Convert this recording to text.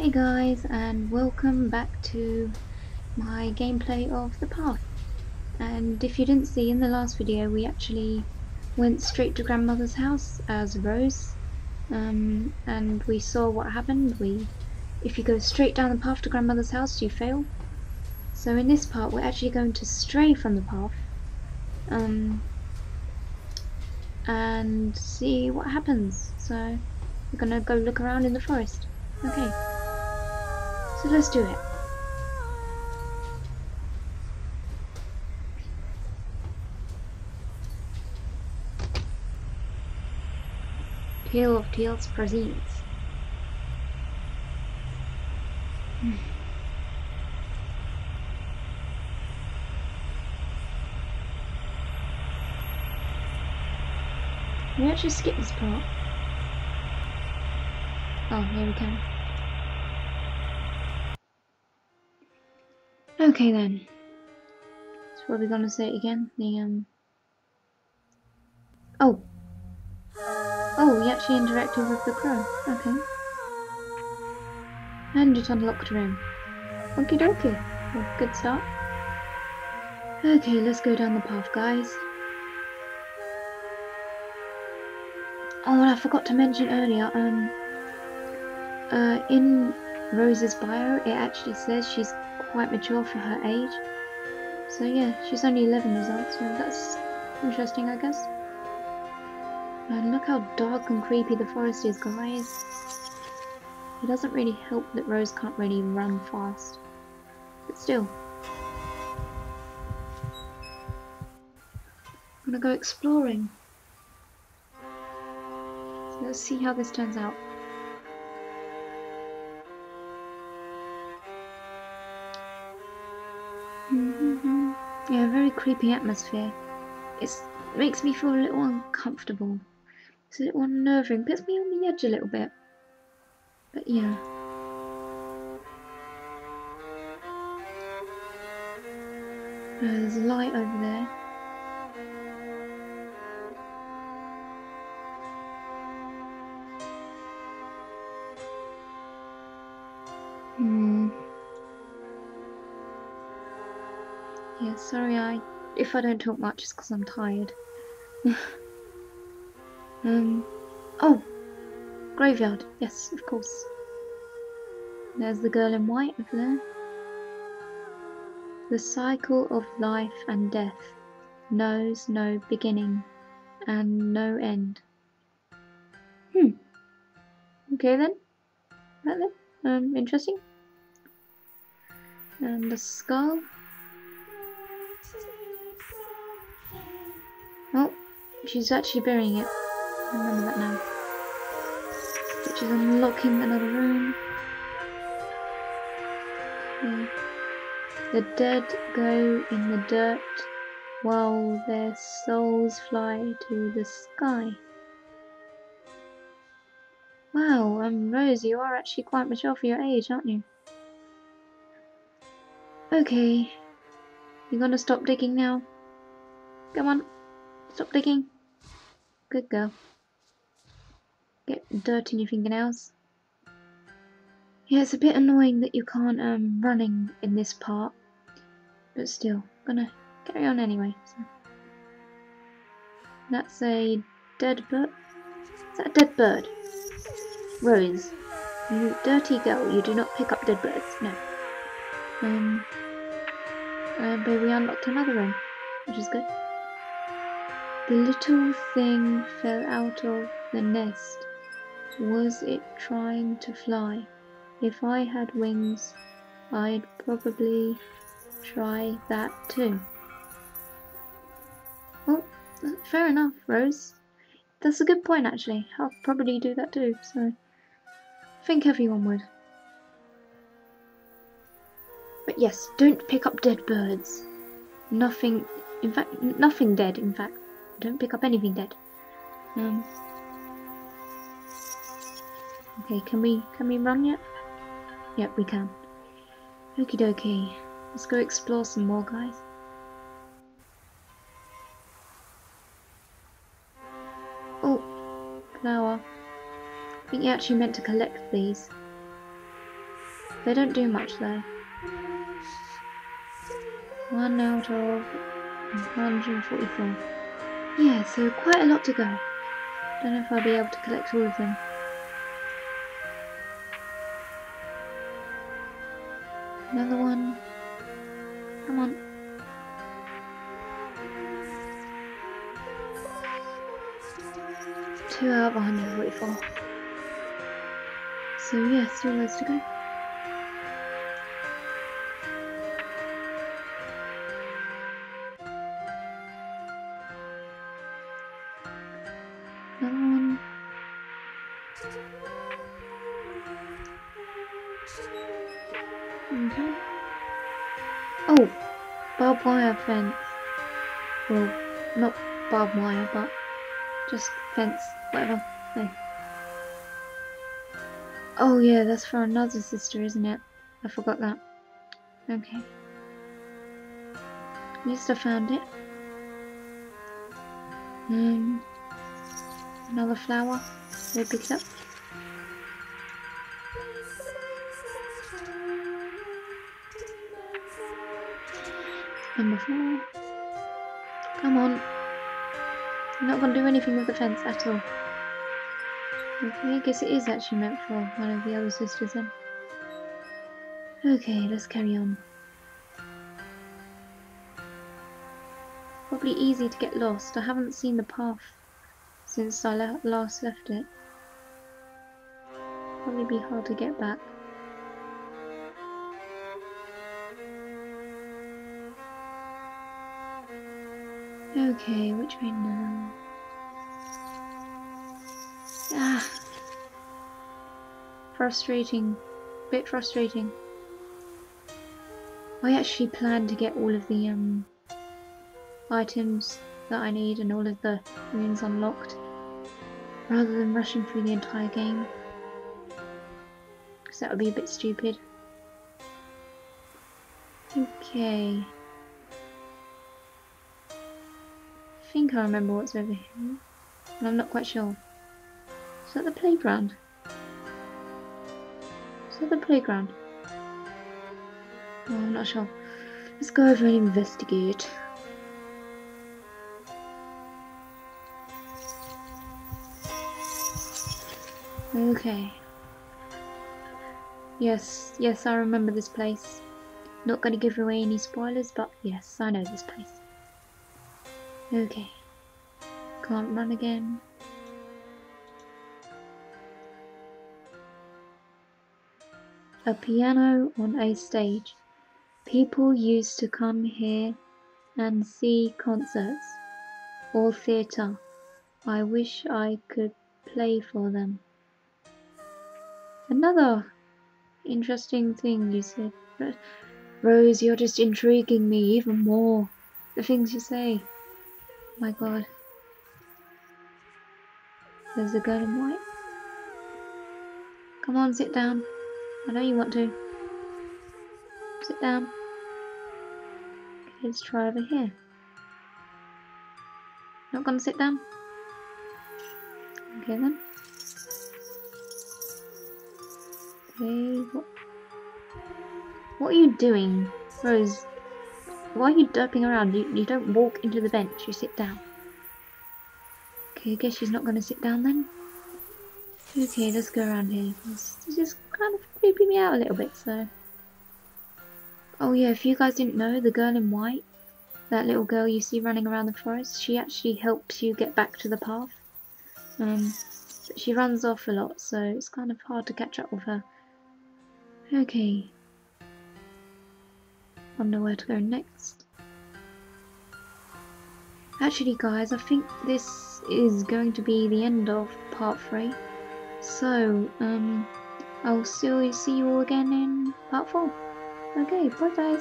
Hey guys and welcome back to my gameplay of The Path. And if you didn't see in the last video we actually went straight to grandmother's house as Rose. Um, and we saw what happened. We if you go straight down the path to grandmother's house you fail. So in this part we're actually going to stray from the path um, and see what happens. So we're gonna go look around in the forest. Okay so let's do it. Tale of Tales presents. We actually skip this part? Oh, here we can. Okay then. Are we gonna say it again? The um Oh. Oh, we actually interacted with the crow. Okay. And it unlocked room. Okie dokie. Well, good start. Okay, let's go down the path, guys. Oh, and I forgot to mention earlier, um, uh, in Rose's bio, it actually says she's quite mature for her age. So yeah, she's only 11 years old, so that's interesting, I guess. And look how dark and creepy the forest is, guys. It doesn't really help that Rose can't really run fast. But still. I'm gonna go exploring. So let's see how this turns out. Creepy atmosphere. It makes me feel a little uncomfortable. It's a little unnerving. Puts me on the edge a little bit. But yeah. There's a light over there. Sorry I if I don't talk much it's because I'm tired. um oh graveyard, yes, of course. There's the girl in white over there. The cycle of life and death knows no beginning and no end. Hmm. Okay then. Right then. Um interesting. And the skull. Oh, she's actually burying it. I remember that now. Which is unlocking another room. Yeah. The dead go in the dirt while their souls fly to the sky. Wow, um, Rose, you are actually quite mature for your age, aren't you? Okay. You're gonna stop digging now? Come on. Stop digging. Good girl. Get dirt in your fingernails. Yeah, it's a bit annoying that you can't um running in this part. But still, gonna carry on anyway. So. That's a dead bird. Is that a dead bird? Rose. You dirty girl, you do not pick up dead birds. No. Um, uh, but we unlocked another room, which is good. The little thing fell out of the nest. Was it trying to fly? If I had wings, I'd probably try that too. Well, fair enough, Rose. That's a good point, actually. I'll probably do that too, so I think everyone would. But yes, don't pick up dead birds. Nothing, in fact, nothing dead, in fact. Don't pick up anything dead. Um. Okay, can we can we run yet? Yep, we can. Okie dokie. Let's go explore some more, guys. Oh, flower. I think you actually meant to collect these. They don't do much though. One out of 144. Yeah, so quite a lot to go. Don't know if I'll be able to collect all of them. Another one. Come on. Two out of 144. So yeah, three loads to go. Okay. Oh, barbed wire fence. Well, not barbed wire, but just fence, whatever. No. Oh yeah, that's for another sister, isn't it? I forgot that. Okay. At least I found it. Um, another flower. We'll pick up. Number four. Come on. I'm not going to do anything with the fence at all. Okay, I guess it is actually meant for one of the other sisters then. Okay, let's carry on. Probably easy to get lost. I haven't seen the path since I le last left it. Probably be hard to get back. Okay, which way now? Ah. Frustrating. Bit frustrating. I actually planned to get all of the um items that I need and all of the rooms unlocked rather than rushing through the entire game because that would be a bit stupid. Okay. I think I remember what's over here, and I'm not quite sure. Is that the playground? Is that the playground? I'm not sure. Let's go over and investigate. Okay. Yes, yes, I remember this place. Not to give away any spoilers, but yes, I know this place. Okay. Can't run again. A piano on a stage. People used to come here and see concerts or theatre. I wish I could play for them. Another interesting thing you said. Rose, you're just intriguing me even more. The things you say. My god. There's a girl in white. Come on, sit down. I know you want to. Sit down. Let's try over here. Not gonna sit down? Okay then. Okay, what, what are you doing, Rose? Why are you derping around? You, you don't walk into the bench, you sit down. Okay, I guess she's not going to sit down then. Okay, let's go around here. This, this is kind of creeping me out a little bit, so... Oh yeah, if you guys didn't know, the girl in white, that little girl you see running around the forest, she actually helps you get back to the path. Um, she runs off a lot, so it's kind of hard to catch up with her. Okay. Wonder where to go next. Actually guys, I think this is going to be the end of part 3. So, um, I'll see you all again in part 4. Okay, bye guys.